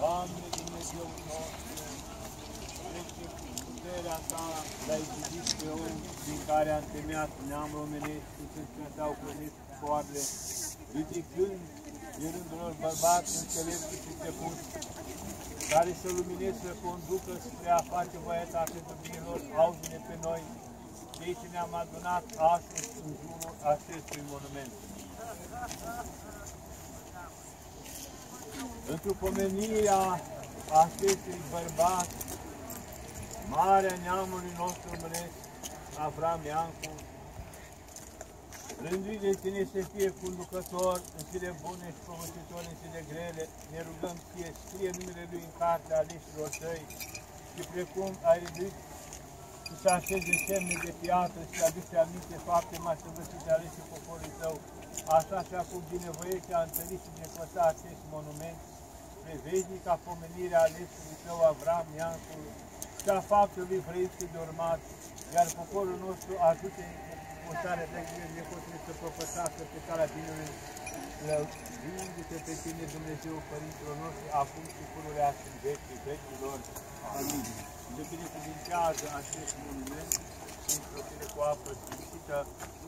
Doamne Dumnezeu nostru, trece cu puterea Ta, l-ai zidit pe om din care a întemeiat neam românesc și să-ți cântau crănesc soarele, ridicând din rândul lor bărbați înțelepți și stăpâni, care să lumineze, să conducă spre a face voia Ta pentru binelor, auzi pe noi, cei ce ne-am adunat astăzi în jurul acestui monument. Într-o pomenirea acestui bărbat, marea neamului nostru românesc, Avram Iancu, rânduit de tine să fie conducător în zile bune și pământitor în zile grele, ne rugăm fie scrie numele Lui în cartea aleșilor tăi. Și precum ai rânduit și să așeze semne de piatră și să aduce aminte fapte mai săvârșite ale și poporului tău, așa și acum binevoiește a întărit și nepăsa acest monument spre veșnica pomenire a alesului tău Avram Iancu și a faptului vrăiți de urmat, iar poporul nostru ajute o stare de grijă potrivit să propățească pe calea binelui, lăuindu-te pe tine Dumnezeu Părinților noștri, acum și pururea și în vecii vecilor. Amin. De binecuvintează acest monument și înstropire cu apă sfințită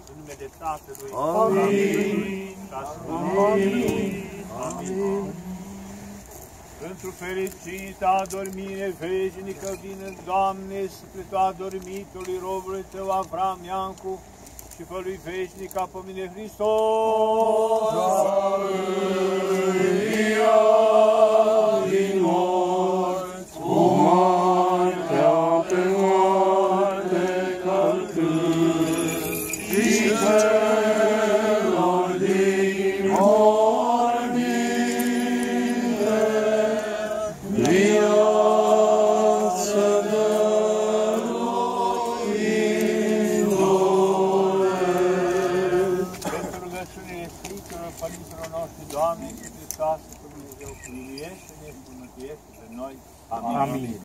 în numele Tatălui. Amin. Amin. Amin. Pentru fericita dormire veșnică vină, Doamne, spre adormitului robului Tău Avram Iancu și fă lui veșnic a pomine Hristos. din morți, cu moartea pe moarte călcând, și celor Doamne, și Hristos, Dumnezeu, cu miluiește-ne și bunătuiește pe noi. Amin. Amin.